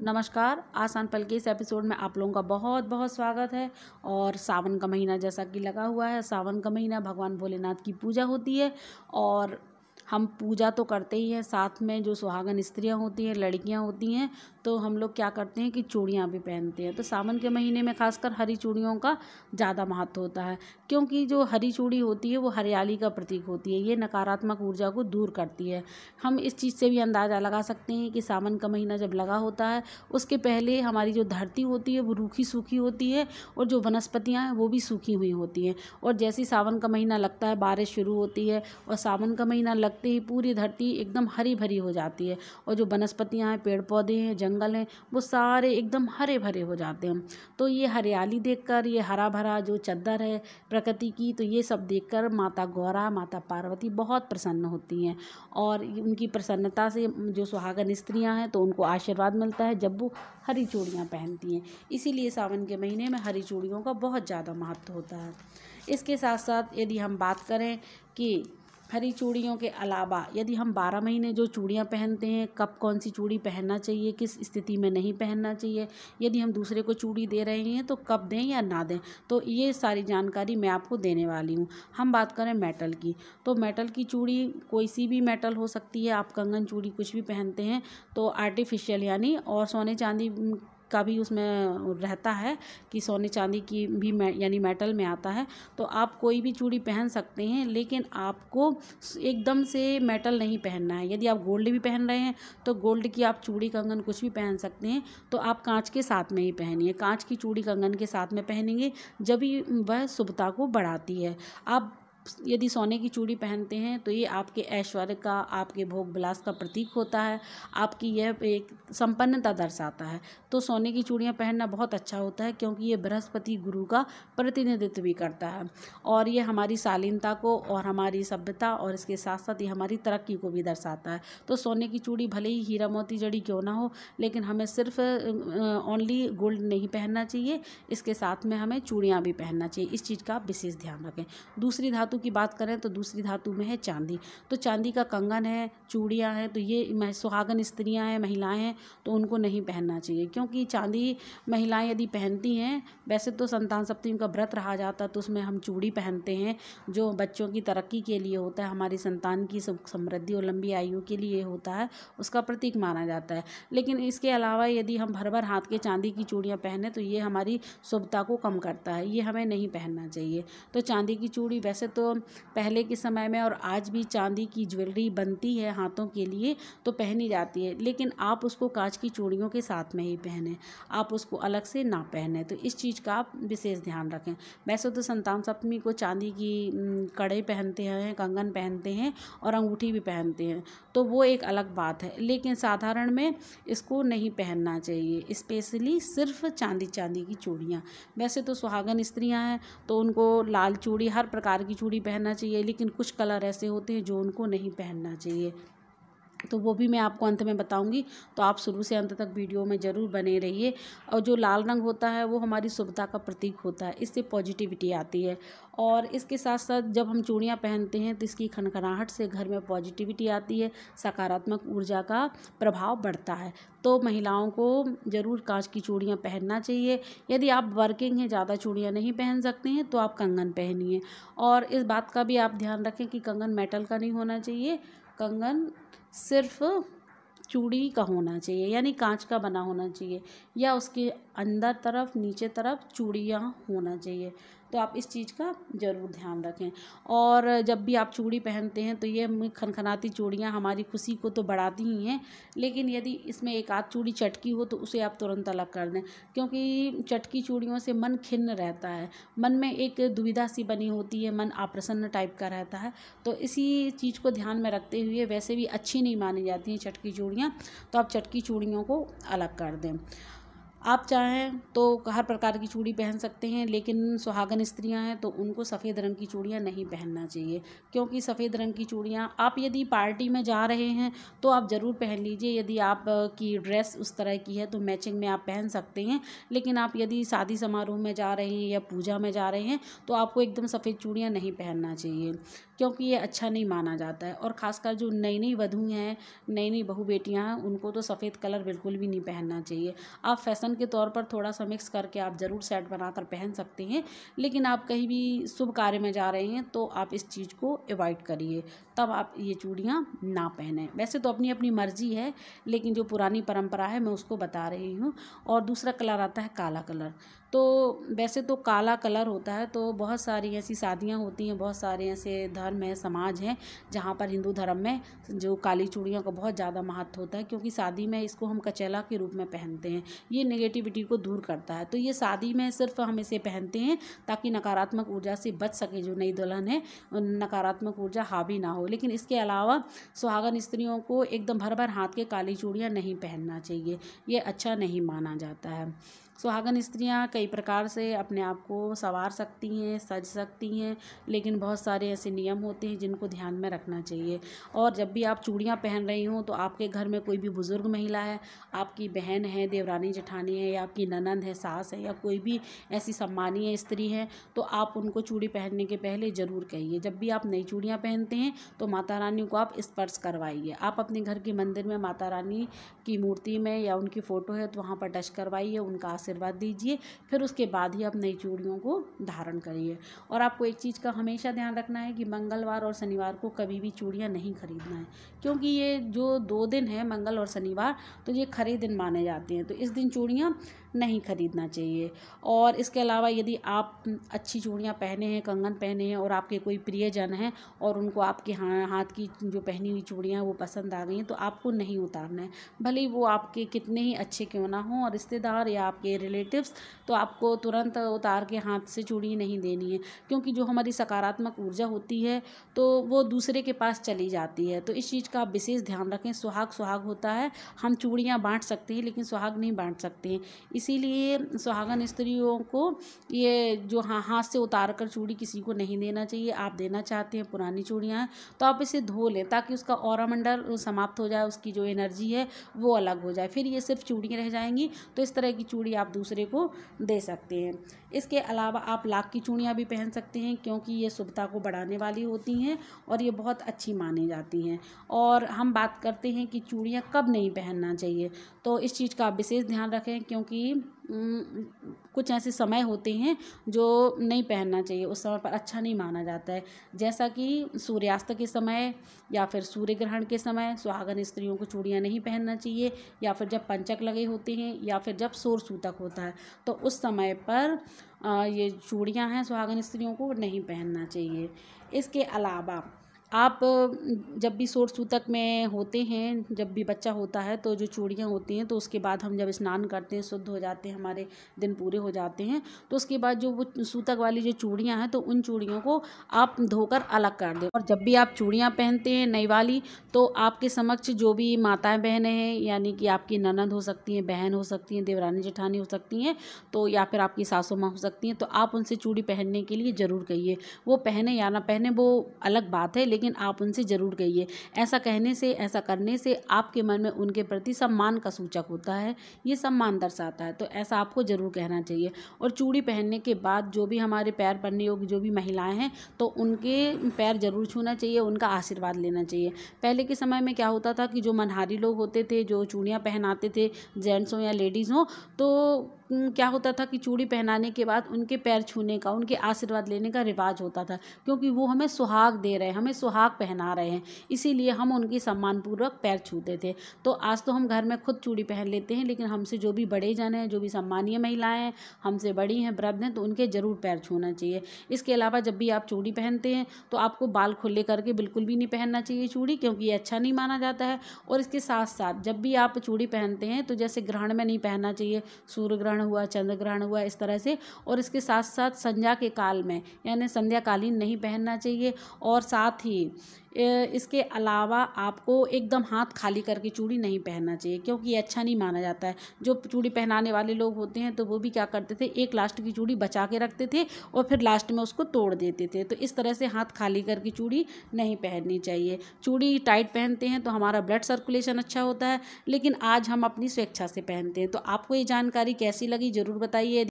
नमस्कार, आसान पल के इस एपिसोड में आप लोगों का बहुत बहुत स्वागत है। और सावन का महीना जैसा कि लगा हुआ है, सावन का महीना भगवान भोलेनाथ की पूजा होती है। और हम पूजा तो करते ही हैं, साथ में जो सुहागन स्त्रियाँ होती हैं, लड़कियाँ होती हैं तो हम लोग क्या करते हैं कि चूड़ियाँ भी पहनते हैं। तो सावन के महीने में खासकर हरी चूड़ियों का ज़्यादा महत्व होता है, क्योंकि जो हरी चूड़ी होती है, वो हरियाली का प्रतीक होती है, ये नकारात्मक ऊर्जा को दूर करती है। हम इस चीज़ से भी अंदाज़ा लगा सकते हैं कि सावन का महीना जब लगा होता है, उसके पहले हमारी जो धरती होती है, वो रूखी सूखी होती है और जो वनस्पतियाँ हैं, वो भी सूखी हुई होती हैं। और जैसे सावन का महीना लगता है, बारिश शुरू होती है और सावन का महीना लगते ही पूरी धरती एकदम हरी भरी हो जाती है और जो वनस्पतियाँ हैं पेड़ पौधे हैं, जंगल हैं, वो सारे एकदम हरे भरे हो जाते हैं। तो ये हरियाली देखकर, ये हरा भरा जो चद्दर है प्रकृति की तो ये सब देखकर माता गौरा, माता पार्वती बहुत प्रसन्न होती हैं। और उनकी प्रसन्नता से जो सुहागन स्त्रियाँ हैं तो उनको आशीर्वाद मिलता है जब वो हरी चूड़ियाँ पहनती हैं। इसीलिए सावन के महीने में हरी चूड़ियों का बहुत ज़्यादा महत्व होता है। इसके साथ साथ यदि हम बात करें कि हरी चूड़ियों के अलावा, यदि हम बारह महीने जो चूड़ियाँ पहनते हैं, कब कौन सी चूड़ी पहनना चाहिए, किस स्थिति में नहीं पहनना चाहिए, यदि हम दूसरे को चूड़ी दे रहे हैं तो कब दें या ना दें तो ये सारी जानकारी मैं आपको देने वाली हूँ। हम बात करें मेटल की तो मेटल की चूड़ी कोई सी भी मेटल हो सकती है, आप कंगन चूड़ी कुछ भी पहनते हैं तो आर्टिफिशियल यानी और सोने चांदी का भी उसमें रहता है कि सोने चांदी की भी यानी मेटल में आता है तो आप कोई भी चूड़ी पहन सकते हैं, लेकिन आपको एकदम से मेटल नहीं पहनना है। यदि आप गोल्ड भी पहन रहे हैं तो गोल्ड की आप चूड़ी कंगन कुछ भी पहन सकते हैं तो आप कांच के साथ में ही पहनिए। कांच की चूड़ी कंगन के साथ में पहनेंगे, जब वह शुभता को बढ़ाती है। आप यदि सोने की चूड़ी पहनते हैं तो ये आपके ऐश्वर्य का, आपके भोग विलास का प्रतीक होता है। आपकी यह एक संपन्नता दर्शाता है। तो सोने की चूड़ियाँ पहनना बहुत अच्छा होता है, क्योंकि ये बृहस्पति गुरु का प्रतिनिधित्व भी करता है। और ये हमारी शालीनता को और हमारी सभ्यता और इसके साथ साथ ये हमारी तरक्की को भी दर्शाता है। तो सोने की चूड़ी भले ही हीरा मोती जड़ी क्यों ना हो, लेकिन हमें सिर्फ़ ओनली गोल्ड नहीं पहनना चाहिए। इसके साथ में हमें चूड़ियाँ भी पहनना चाहिए। इस चीज़ का विशेष ध्यान रखें। दूसरी धातु धातु की बात करें तो दूसरी धातु में है चांदी। तो चांदी का कंगन है, चूड़ियाँ हैं तो ये सुहागन स्त्रियाँ हैं, महिलाएँ हैं तो उनको नहीं पहनना चाहिए। क्योंकि चांदी महिलाएँ यदि पहनती हैं, वैसे तो संतान सप्तमी का व्रत रहा जाता तो उसमें हम चूड़ी पहनते हैं, जो बच्चों की तरक्की के लिए होता है, हमारी संतान की समृद्धि और लंबी आयु के लिए होता है, उसका प्रतीक माना जाता है। लेकिन इसके अलावा यदि हम भर भर हाथ के चांदी की चूड़ियाँ पहने तो ये हमारी शुभता को कम करता है, ये हमें नहीं पहनना चाहिए। तो चांदी की चूड़ी वैसे तो पहले के समय में और आज भी चांदी की ज्वेलरी बनती है हाथों के लिए तो पहनी जाती है। लेकिन आप उसको कांच की चूड़ियों के साथ में ही पहने, आप उसको अलग से ना पहने। तो इस चीज़ का आप विशेष ध्यान रखें। वैसे तो संतान सप्तमी को चांदी की कड़े पहनते हैं, कंगन पहनते हैं और अंगूठी भी पहनते हैं तो वो एक अलग बात है। लेकिन साधारण में इसको नहीं पहनना चाहिए, स्पेशली सिर्फ़ चांदी चांदी की चूड़ियाँ। वैसे तो सुहागन स्त्रियाँ हैं तो उनको लाल चूड़ी, हर प्रकार की चूड़ी पहनना चाहिए लेकिन कुछ कलर ऐसे होते हैं जो उनको नहीं पहनना चाहिए। तो वो भी मैं आपको अंत में बताऊँगी। तो आप शुरू से अंत तक वीडियो में ज़रूर बने रहिए। और जो लाल रंग होता है, वो हमारी शुभता का प्रतीक होता है। इससे पॉजिटिविटी आती है। और इसके साथ साथ जब हम चूड़ियाँ पहनते हैं तो इसकी खनखनाहट से घर में पॉजिटिविटी आती है। सकारात्मक ऊर्जा का प्रभाव बढ़ता है। तो महिलाओं को ज़रूर कांच की चूड़ियाँ पहनना चाहिए। यदि आप वर्किंग हैं, ज़्यादा चूड़ियाँ नहीं पहन सकते हैं तो आप कंगन पहनिए। और इस बात का भी आप ध्यान रखें कि कंगन मेटल का नहीं होना चाहिए। कंगन सिर्फ़ चूड़ी का होना चाहिए, यानी कांच का बना होना चाहिए, या उसके अंदर तरफ़, नीचे तरफ़ चूड़ियाँ होना चाहिए। तो आप इस चीज़ का ज़रूर ध्यान रखें। और जब भी आप चूड़ी पहनते हैं तो ये खनखनाती चूड़ियाँ हमारी खुशी को तो बढ़ाती ही हैं, लेकिन यदि इसमें एक आध चूड़ी चटकी हो तो उसे आप तुरंत अलग कर दें, क्योंकि चटकी चूड़ियों से मन खिन्न रहता है। मन में एक दुविधा सी बनी होती है, मन अप्रसन्न टाइप का रहता है। तो इसी चीज़ को ध्यान में रखते हुए वैसे भी अच्छी नहीं मानी जाती हैं चटकी चूड़ियाँ तो आप चटकी चूड़ियों को अलग कर दें। आप चाहें तो हर प्रकार की चूड़ी पहन सकते हैं, लेकिन सुहागन स्त्रियाँ हैं तो उनको सफ़ेद रंग की चूड़ियाँ नहीं पहनना चाहिए। क्योंकि सफ़ेद रंग की चूड़ियाँ, आप यदि पार्टी में जा रहे हैं तो आप ज़रूर पहन लीजिए। यदि आप की ड्रेस उस तरह की है तो मैचिंग में आप पहन सकते हैं, लेकिन आप यदि शादी समारोह में जा रहे हैं या पूजा में जा रहे हैं तो आपको एकदम सफ़ेद चूड़ियाँ नहीं पहनना चाहिए। क्योंकि ये अच्छा नहीं माना जाता है और ख़ासकर जो नई नई वधु हैं नई नई बहू बेटियाँ हैं, उनको तो सफ़ेद कलर बिल्कुल भी नहीं पहनना चाहिए। आप फ़ैशन के तौर पर थोड़ा सा मिक्स करके आप ज़रूर सेट बनाकर पहन सकते हैं, लेकिन आप कहीं भी शुभ कार्य में जा रहे हैं तो आप इस चीज़ को एवॉइड करिए। तब आप ये चूड़ियाँ ना पहने। वैसे तो अपनी अपनी मर्ज़ी है, लेकिन जो पुरानी परंपरा है, मैं उसको बता रही हूँ। और दूसरा कलर आता है काला कलर। तो वैसे तो काला कलर होता है तो बहुत सारी ऐसी शादियाँ होती हैं, बहुत सारे ऐसे धर्म है, समाज हैं, जहाँ पर हिंदू धर्म में जो काली चूड़ियों का बहुत ज़्यादा महत्व होता है, क्योंकि शादी में इसको हम कचेला के रूप में पहनते हैं। ये नेगेटिविटी को दूर करता है। तो ये शादी में सिर्फ़ हम इसे पहनते हैं, ताकि नकारात्मक ऊर्जा से बच सके जो नई दुल्हन है नकारात्मक ऊर्जा हावी ना हो। लेकिन इसके अलावा सुहागन स्त्रियों को एकदम भर भर हाथ के काली चूड़ियाँ नहीं पहनना चाहिए। ये अच्छा नहीं माना जाता है। सुहागन स्त्रियाँ कई प्रकार से अपने आप को संवार सकती हैं, सज सकती हैं, लेकिन बहुत सारे ऐसे नियम होते हैं जिनको ध्यान में रखना चाहिए। और जब भी आप चूड़ियाँ पहन रही हों तो आपके घर में कोई भी बुज़ुर्ग महिला है, आपकी बहन है, देवरानी जेठानी है, या आपकी ननंद है, सास है, या कोई भी ऐसी सम्मानीय स्त्री है तो आप उनको चूड़ी पहनने के पहले ज़रूर कहिए। जब भी आप नई चूड़ियाँ पहनते हैं तो माता रानी को आप स्पर्श करवाइए। आप अपने घर के मंदिर में माता रानी की मूर्ति में या उनकी फ़ोटो है तो वहाँ पर टच करवाइए, उनका दीजिए, फिर उसके बाद ही आप नई चूड़ियों को धारण करिए। और आपको एक चीज़ का हमेशा ध्यान रखना है कि मंगलवार और शनिवार को कभी भी चूड़ियाँ नहीं खरीदना है, क्योंकि ये जो दो दिन है, मंगल और शनिवार तो ये खरे दिन माने जाते हैं। तो इस दिन चूड़ियाँ नहीं खरीदना चाहिए। और इसके अलावा यदि आप अच्छी चूड़ियाँ पहने हैं, कंगन पहने हैं और आपके कोई प्रियजन हैं और उनको आपके हाथ की जो पहनी हुई चूड़ियाँ वो पसंद आ गई हैं तो आपको नहीं उतारना है। भले ही वो आपके कितने ही अच्छे क्यों ना हों और रिश्तेदार या आपके रिलेटिव्स तो आपको तुरंत उतार के हाथ से चूड़ी नहीं देनी है। क्योंकि जो हमारी सकारात्मक ऊर्जा होती है तो वो दूसरे के पास चली जाती है। तो इस चीज़ का आप विशेष ध्यान रखें। सुहाग सुहाग होता है। हम चूड़ियाँ बांट सकते हैं, लेकिन सुहाग नहीं बांट सकते हैं। इसीलिए सुहागन स्त्रियों को ये जो हाँ हाथ से उतार कर चूड़ी किसी को नहीं देना चाहिए। आप देना चाहते हैं पुरानी चूड़ियाँ तो आप इसे धो लें ताकि उसका और मंडल समाप्त हो जाए, उसकी जो एनर्जी है वो अलग हो जाए। फिर ये सिर्फ़ चूड़ियाँ रह जाएँगी तो इस तरह की चूड़ी आप दूसरे को दे सकते हैं। इसके अलावा आप लाख की चूड़ियाँ भी पहन सकते हैं, क्योंकि ये शुभता को बढ़ाने वाली होती हैं और ये बहुत अच्छी मानी जाती हैं। और हम बात करते हैं कि चूड़ियाँ कब नहीं पहनना चाहिए तो इस चीज़ का विशेष ध्यान रखें, क्योंकि कुछ ऐसे समय होते हैं जो नहीं पहनना चाहिए, उस समय पर अच्छा नहीं माना जाता है। जैसा कि सूर्यास्त के समय या फिर सूर्य ग्रहण के समय सुहागन स्त्रियों को चूड़ियाँ नहीं पहनना चाहिए या फिर जब पंचक लगे होते हैं या फिर जब सोर सूतक होता है तो उस समय पर ये चूड़ियाँ हैं सुहागन स्त्रियों को नहीं पहनना चाहिए। इसके अलावा आप जब भी सोर सूतक में होते हैं, जब भी बच्चा होता है तो जो चूड़ियाँ होती हैं तो उसके बाद हम जब स्नान करते हैं, शुद्ध हो जाते हैं, हमारे दिन पूरे हो जाते हैं तो उसके बाद जो वो सूतक वाली जो चूड़ियाँ हैं तो उन चूड़ियों को आप धोकर अलग कर दें। और जब भी आप चूड़ियाँ पहनते हैं, नई वाली तो आपके समक्ष जो भी माताएँ बहनें हैं, यानी कि आपकी ननद हो सकती हैं, बहन हो सकती हैं, देवरानी जेठानी हो सकती हैं तो या फिर आपकी सासू माँ हो सकती हैं तो आप उनसे चूड़ी पहनने के लिए ज़रूर कहिए। वो पहने या ना पहने, वो अलग बात है लेकिन आप उनसे ज़रूर कहिए। ऐसा कहने से, ऐसा करने से आपके मन में उनके प्रति सम्मान का सूचक होता है, ये सम्मान दर्शाता है। तो ऐसा आपको ज़रूर कहना चाहिए। और चूड़ी पहनने के बाद जो भी हमारे पैर पड़ने योग्य जो भी महिलाएँ हैं तो उनके पैर ज़रूर छूना चाहिए, उनका आशीर्वाद लेना चाहिए। पहले के समय में क्या होता था कि जो मनहारी लोग होते थे, जो चूड़ियाँ पहनाते थे, जेंट्स हों या लेडीज़ हों तो क्या होता था कि चूड़ी पहनाने के बाद उनके पैर छूने का, उनके आशीर्वाद लेने का रिवाज होता था, क्योंकि वो हमें सुहाग दे रहे हैं, हमें सुहाग पहना रहे हैं, इसीलिए हम उनकी सम्मानपूर्वक पैर छूते थे। तो आज तो हम घर में खुद चूड़ी पहन लेते हैं, लेकिन हमसे जो भी बड़े जन हैं, जो भी सम्मानीय महिलाएँ हैं, हमसे बड़ी हैं, वृद्ध हैं तो उनके ज़रूर पैर छूना चाहिए। इसके अलावा जब भी आप चूड़ी पहनते हैं तो आपको बाल खुले करके बिल्कुल भी नहीं पहनना चाहिए चूड़ी, क्योंकि ये अच्छा नहीं माना जाता है। और इसके साथ साथ जब भी आप चूड़ी पहनते हैं तो जैसे ग्रहण में नहीं पहनना चाहिए, सूर्य ग्रहण ग्रहण हुआ, चंद्र ग्रहण हुआ, इस तरह से। और इसके साथ साथ संध्या के काल में, यानी संध्याकालीन नहीं पहनना चाहिए। और साथ ही इसके अलावा आपको एकदम हाथ खाली करके चूड़ी नहीं पहनना चाहिए, क्योंकि ये अच्छा नहीं माना जाता है। जो चूड़ी पहनाने वाले लोग होते हैं तो वो भी क्या करते थे, एक लास्ट की चूड़ी बचा के रखते थे और फिर लास्ट में उसको तोड़ देते थे। तो इस तरह से हाथ खाली करके चूड़ी नहीं पहननी चाहिए। चूड़ी टाइट पहनते हैं तो हमारा ब्लड सर्कुलेशन अच्छा होता है, लेकिन आज हम अपनी स्वेच्छा से पहनते हैं। तो आपको ये जानकारी कैसी लगी, ज़रूर बताइए।